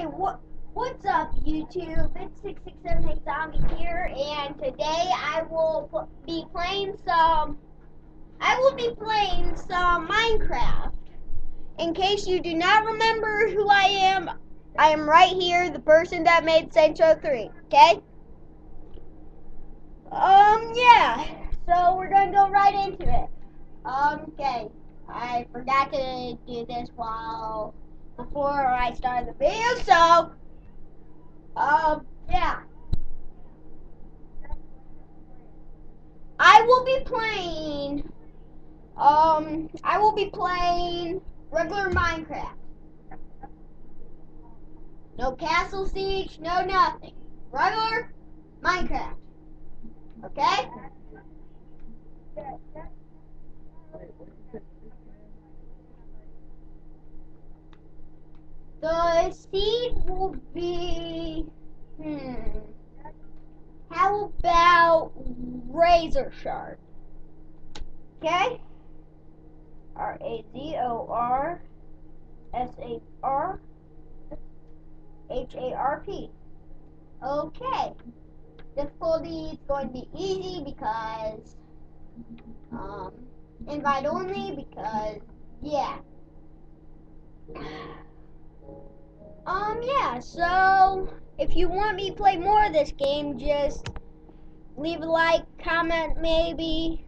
Hey, what what's up, YouTube? It's six six seven eight zombie here, and today I will be playing some. I will be playing some Minecraft. In case you do not remember who I am, I am right here, the person that made Row 3. Okay. Um. Yeah. So we're gonna go right into it. Um. Okay. I forgot to do this while before I started the video, so um yeah. I will be playing um I will be playing regular Minecraft. No castle siege, no nothing. Regular Minecraft. Okay? The seed will be. Hmm. How about razor sharp? Okay. R A Z O R S A R H A R P. Okay. Difficulty is going to be easy because um invite only because yeah. Um, yeah, so if you want me to play more of this game, just leave a like, comment maybe.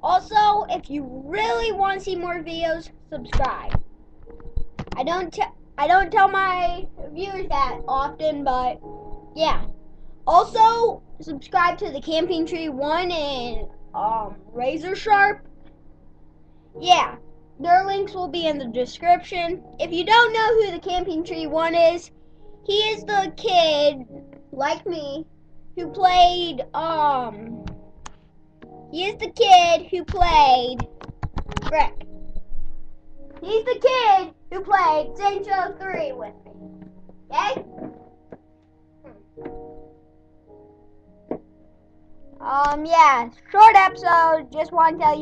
Also, if you really want to see more videos, subscribe. I don't I don't tell my viewers that often, but yeah. Also, subscribe to the Camping Tree One and um, Razor Sharp. Yeah. Their links will be in the description. If you don't know who the Camping Tree One is, he is the kid, like me, who played, um, he is the kid who played, frick. He's the kid who played Saints Row 3 with me. Okay? Um, yeah, short episode, just want to tell you.